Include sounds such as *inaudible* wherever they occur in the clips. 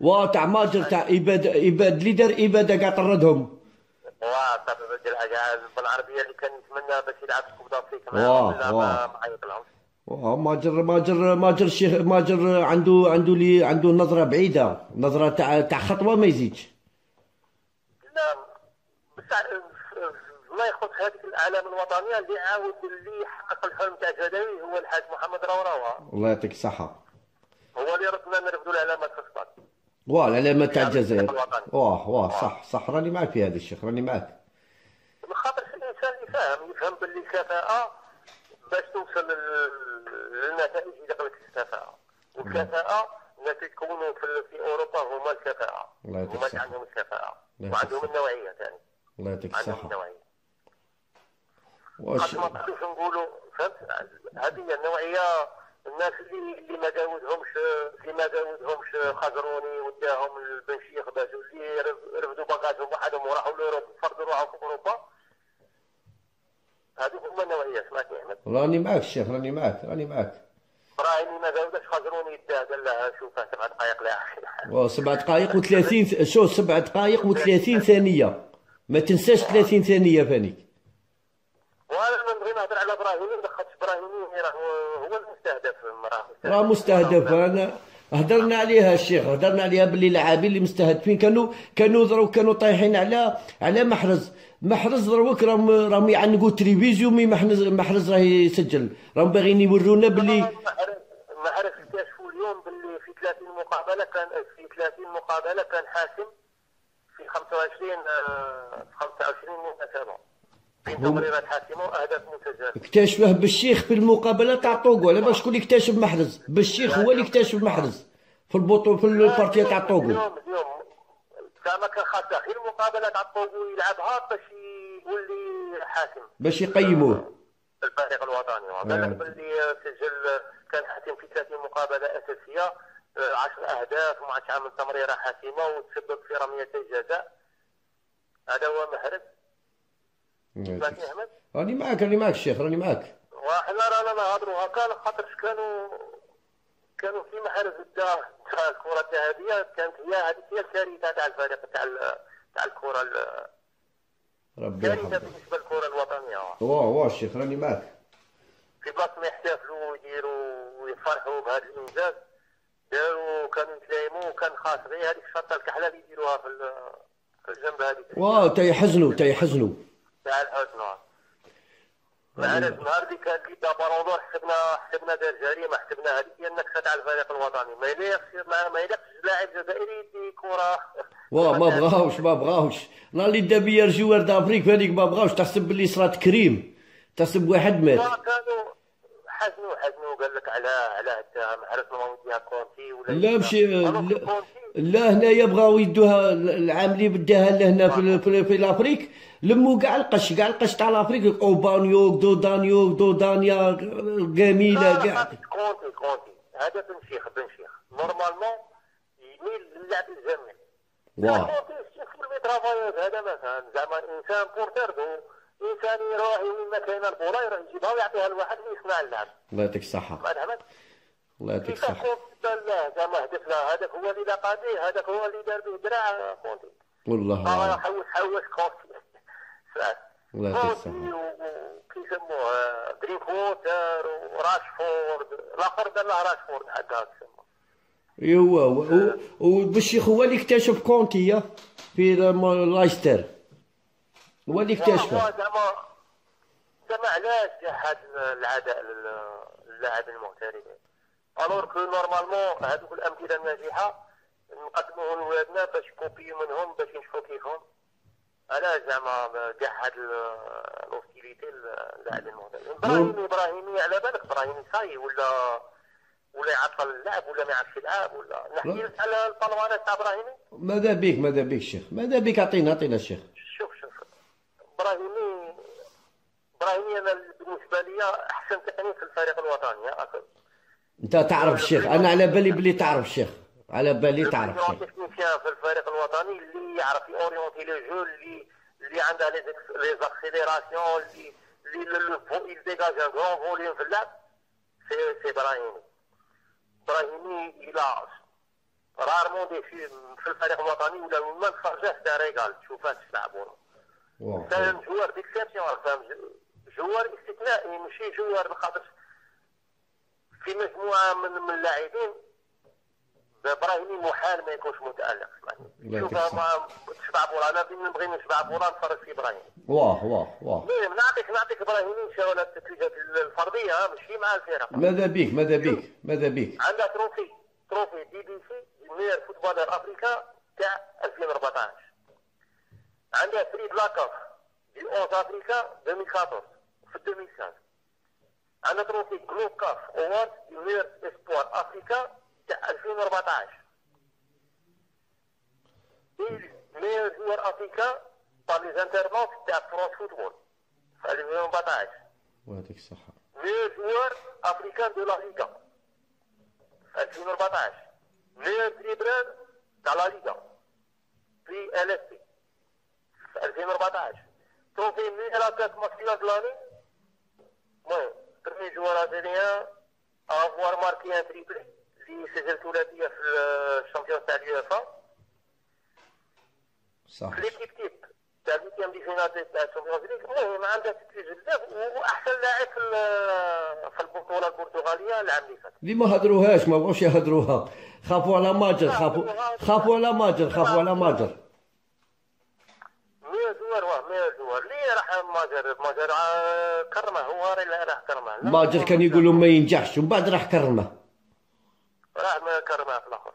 وتاع ماجر تاع اباد اباد اللي دار اباده كاع طردهم وطرد الحاجة بالعربية اللي كان يتمنى باش يلعب في كوب دافريك. لا ما عيط لهم واه، ماجر ماجر ماجر الشيخ ماجر عنده عنده لي عنده نظرة بعيدة. نظرة تاع تاع خطوة ما يزيدش. لا بصح ما يخص هذيك الاعلام الوطنية اللي عاود اللي حقق الحلم تاع جدوي هو الحاج محمد روراوة. الله يعطيك الصحة. هو اللي ردنا نرفدوا العلامات في الصاد واه العلامه تاع الجزائر. الوطني. واه واه صح صح راني معك في هذا الشيخ راني معك خاطر الانسان يفهم يفهم باللي الكفاءه باش توصل لل- للنتائج يليق لك الكفاءه والكفاءه الناس اللي يكونوا في, في أوروبا هما الكفاءه الله يعطيك هما اللي الصحة. عندهم الكفاءه وعندهم النوعية ثاني الله يعطيك عندهم الصحة. النوعية. واش؟ ما نقولوا فهمت؟ هذه النوعية الناس اللي اللي ما داودهمش اللي ما داودهمش خزروني وداهم لبن شيخ باش اللي رف- رفدوا باقاتهم وحدهم وراحوا لأوروبا فرضوا روحهم في أوروبا. هذوك هما النوعيه سمعتني احمد راني معك الشيخ راني معك راني معك براهيمي ما داودش خزروني دا قال لها شوف سبع دقائق لا واه، سبع دقائق و30 شو سبع دقائق و30 ثانية. ما تنساش 30 ثانية فانيك وأنا ما نبغي نهضر على ابراهيمي ما خاطرش ابراهيمي راه هو المستهدف راه. مستهدف. أنا هدرنا عليها الشيخ هدرنا عليها باللي اللاعبين اللي مستهدفين. كانوا كانوا دروك كانوا طايحين على على محرز. محرز دروك راهم راهم يعنقوا تلفزيون مي محرز محرز راه يسجل. راهم باغيين يورونا باللي عرف اكتشفوا اليوم باللي في 30 مقابلة كان في 30 مقابلة كان حاسم في 25 آه، 25 مناسبه تمريرات حاسمه واهداف مسجله اكتشفه بالشيخ في المقابلة تاع طوغو. على بالك شكون اللي اكتشف محرز بالشيخ هو اللي اكتشف محرز في البطوله في البارتية تاع طوغو. اليوم اليوم زعما كان خاص غير المقابلة تاع الطوغو يلعبها باش يولي حاسم باش يقيموه. الفريق الوطني. وقال لك باللي سجل كان حاسم في 30 مقابلة أساسية 10 أهداف ومع عامل تمريره حاسمة وتسبب في رميتي الجزاء هذا هو محرز. راني معك راني معك الشيخ راني معك وحنا رانا نهضروا هكا خاطرش كانوا كانوا في محرز الدار تاع الكرة الذهبية. كانت هي هذيك هي الكارثه تاع الفريق تاع تاع الكرة ال- ربي كارثه بالنسبة للكرة الوطنية. واه واه الشيخ راني معك في بلاصة ما يحتفلوا ويديروا ويفرحوا بهذا الانجاز داروا كانوا يتلايموا وكان خاص غير هذيك الشطه الكحلة اللي يديروها في الجنب هذيك واه تيحزنوا تيحزنوا. تاع الحزن معنا النهار اللي كان لي دابا حسبنا حسبنا دار جريمة حسبنا هذيك هي النكسه تاع الفريق الوطني. ما يليقش ما يليقش يدي كره واه ما بغاوش ما بغاوش. نهار اللي دا بيا الجوار دافريك هذيك ما بغاوش. تحسب باللي صرات كريم. تحسب واحد مات. كانوا حزنوا حزنوا قال لك على على عرفنا ما وديها كونتي ولا لا في لا, كونتي. لا هنايا بغاو يدوها العام اللي بداها لهنا في في, في لافريك لموا كاع القش كاع القش تاع لافريك اوبانيوك دودانيوك دودانيا جميلة كاع كونتي كونتي. هذا بن شيخ بن شيخ. نورمالمون يميل للعب الجميل. واه كونتي travailleur. هذا مثلا زعما إنسان porteur d'eau إنسان يروح وين ما كاينة البوله يروح يجيبها ويعطيها لواحد اللي يصنع اللعب الله يعطيك الصحة. الله يعطيك الصحة. زعما هدف لا هذاك هو اللي لقى به هذاك هو اللي دار به دراع والله. حوس حوس كونتي الله يعطيك الصحة. وكيسموه درينك ووتر وراشفورد الآخر قال له راشفورد يسموه. ايوا و- وبن شيخ هو اللي اكتشف كونتي في لايستر هو اللي اكتشفه زعما زعما علاش هاد العداء لل- للاعب المغتربين alors que normalement هذوك الأمثلة الناجحة نقدموهم لولادنا باش يكوبيو منهم باش ينشفوا كيفهم. علاش زعما هاد ال hostilité للاعب المغتربين إبراهيمي إبراهيمي على بالك إبراهيمي صاي ولا ولا يعطل اللعب ولا ما يعرفش يلعب ولا. نحكي لك على البلوانات تاع إبراهيمي. ماذا بك ماذا بك الشيخ ماذا بك أعطينا أعطينا الشيخ إبراهيمي إبراهيمي أنا بالنسبة لي أحسن تقني في الفريق الوطني. أنت تعرف الشيخ أنا على بالي بلي تعرف الشيخ على بالي تعرف الشيخ. في الفريق الوطني اللي يعرف يورينتي le jeu اللي اللي عنده les les accélérations اللي اللي لو فو il dégage un grand volume في اللعب. سي سي ابراهيمي ابراهيمي إلى رارمون دي في الفريق الوطني ولا ما تخرجه في ريغال تشوفها تلعبوا فاهم جوار ديكسيبسيون فاهم جوار استثنائي ماشي جوار خاطر في مجموعة من من اللاعبين. إبراهيمي محال ما يكونش متألق. لا شوف. ما تشبع بولا. أنا فين نبغي نشبع بولا نتفرج في إبراهيم. واه واه واه المهم نعطيك نعطيك إبراهيمي ولا التتويجات الفردية ها، ماشي مع الفرق ماذا بك ماذا بك ماذا بك عندها تروفي. تروفي دي بي سي مير فوتبولر أفريكا تاع 2014 عندها فري بلاكاف دي 11 افريكا 2014 في 2015 عندها تروفي جلوب كاف اوورد دي مير اسبوار افريكا تاع 2014 meilleur joueur africain par les internautes تاع فرانس فوتبول في 2014 ويعطيك الصحة meilleur joueur africain de la Liga 2014 meilleur dribbleur تاع la Liga في ال اس بي 2014 trophée meilleur attaquant masculin de l'année المهم premier joueur algérien à avoir marqué un triplé. في سجل ثلاثية في الشامبيون تاع اليوفا صح. في l'équipe type تاع ال huitième de finale تاع الشامبيونز ليغ المهم عندها تكتيك بزاف. وأحسن لاعب في في البطولة البرتغالية العام اللي فات. اللي ما هدروهاش؟ ما بغوش يهدروها. خافوا على ماجر خافوا خافوا على ماجر خافوا على ماجر. joueur واه joueur ليه راح ماجر ماجر آه، كرمه. هو راح كرمه. ماجر كان يقولوا ما ينجحش ومن بعد راح كرمه. راح ما كرمه في الآخر.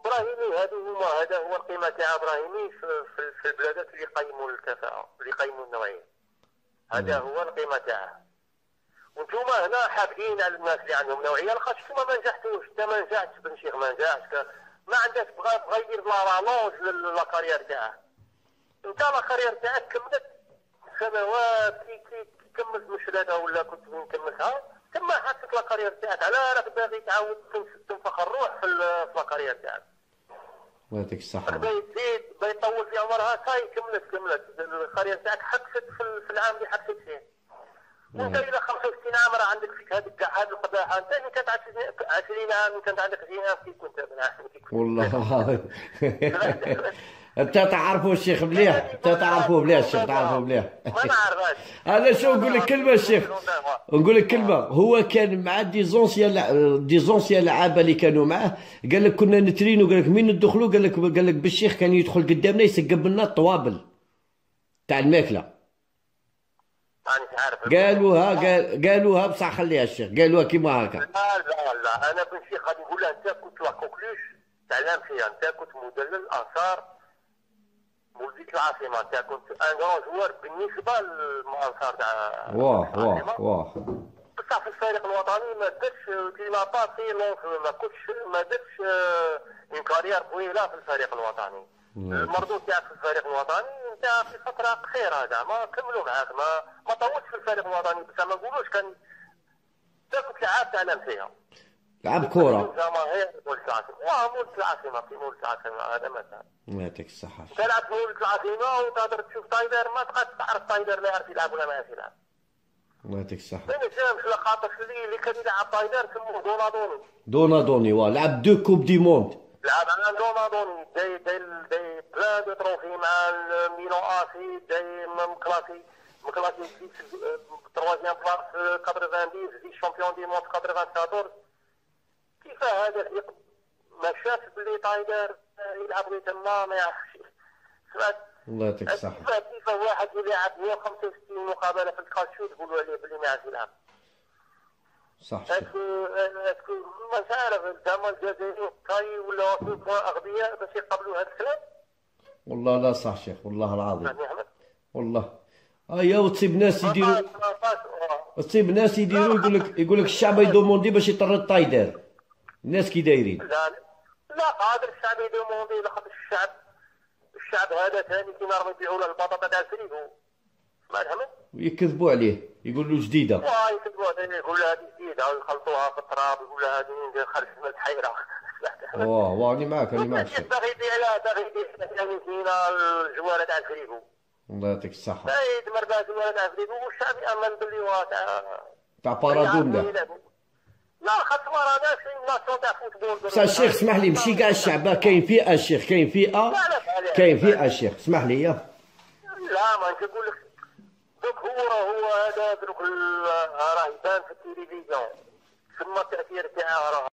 إبراهيمي هذا هو هذا هو القيمة تاع إبراهيمي في, في, في البلادات اللي يقيموا الكفاءة اللي يقيموا النوعيه هذا هو القيمة تاعه. وأنتم هنا حاقدين على الناس اللي عندهم نوعية لاخاطش أنتم ما نجحتوش. انت ما نجحتش بن شيخ ما نجحش ما عندكش بغى بغى يدير لا رالونج للكارير تاعه. انت la carrière تاعك كملت سنوات كي كي كملت مش ثلاثة ولا كنت نكملها ثم حطيت la carrière تاعك. على راك باغي تعاود تنف- تنفخ الروح في ال- في la carrière تاعك. ويعطيك الصحة. باغي تزيد باغي تطول في عمرها صاي كملت كملت. ال carrière تاعك حكست في, ال- في العام اللي حكست فيه. وانت إلى 65 عام راه عندك فيك هذيك كاع هذه القباحة. انت اللي كانت 20 عام كانت عندك 20 عام كي كنت من عام والله. *laughs* انت تعرفوا الشيخ مليح؟ انت تعرفوا مليح الشيخ؟ تعرفوا مليح؟ ما نعرفهاش. أنا شو نقول لك كلمة الشيخ نقول لك كلمة. هو كان مع des anciens des anciens لعابه اللي كانوا معاه. قال لك كنا نترينو قال لك مين ندخلوا قال لك قال لك بالشيخ كان يدخل قدامنا يسقب لنا الطوابل تاع الماكلة. مانيش عارف. قالوها قال قالوها بصح خليها الشيخ. قالوها كيما هكا. لا لا لا. أنا بن شيخ غادي نقول له أنت كنت لا كوكلوش تعلم فيها أنت كنت مدلل آثار. مولدية العاصمه انت كنت ان جران جوار بالنسبة للانصار تاع واه واه. واه بصح في الفريق الوطني ما درتش كيما باسي ما كنتش ما درتش آه، اون كارير طويلة في الفريق الوطني. المردود تاعك في الفريق الوطني انت في فترة قصيره زعما كملوا معاك ما ما طولتش في الفريق الوطني بصح ما نقولوش كان انت كنت لعاب تعلم فيها لعب كورة. جماهير مولد العاصمه واه مولد العاصمه في مولد العاصمه هذا مثلا يعطيك الصحة. انت لعبت في مولد العاصمه وتقدر تشوف تايدر ما تقدر تعرف تايدر لا يعرف يلعب ولا ما يعرف يلعب. يعطيك الصحة. ما نفهمش لقاطش اللي اللي كان يلعب تايدر سموه دونادوني دونادوني واه لعب deux Coupes du monde. لعب على دونادوني داي داي داي plein de trophées مع الميلان AC داي مكلاسي مكلاسي في troisième place 90 vice-champion du monde 94 كيف هذا ما شاف بلي تايدر يلعب غير تما ما يعرفش سمعت الله يعطيك الصحة. كيف كيف واحد يلعب 165 مقابلة في الكالتشو تقولوا عليه بلي ما يعرف يلعب؟ صح. est-ce que ما عارف زعما الجزائريين كاي ولا أغبياء باش يقبلوا هذا الكلام؟ والله لا صح شيخ والله العظيم. يعني والله. ايا وتصيب ناس يديروا آه. تصيب ناس يديروا يقول لك يقول لك الشعب يدوموندي باش يطرد طايدر الناس كي دايرين؟ لا لا قادر الشعب يدوموندي لخاطر الشعب الشعب هذا ثاني كيما راهم يبيعوا له البطاطا تاع الفريغو سمعت احمد؟ ويكذبوا عليه يقولوا جديدة. واه يكتبوا هذه يقول لها هذه جديدة ويخلطوها في التراب يقول لها هذه خرج من الحيرة؟ واه واه راني معاك راني معاك. باغي يبيع لها باغي يبيع. لها فينا الجواره تاع الفريغو الله يعطيك الصحة. سيد مرباز الجواره تاع الفريغو والشعب يأمن باللي هو تاع تاع بارادونا. لا خاطر راه كاين ناسيون تاع فوتبول بصح الشيخ اسمح لي ماشي كاع الشعب. كاين فئة الشيخ كاين فئة؟ كاين فئة الشيخ اسمح لي. لا ما نقول لك. دوك هو راه هو هذا دوك راه يبان في التلفزيون. ثم التأثير تاعه راه.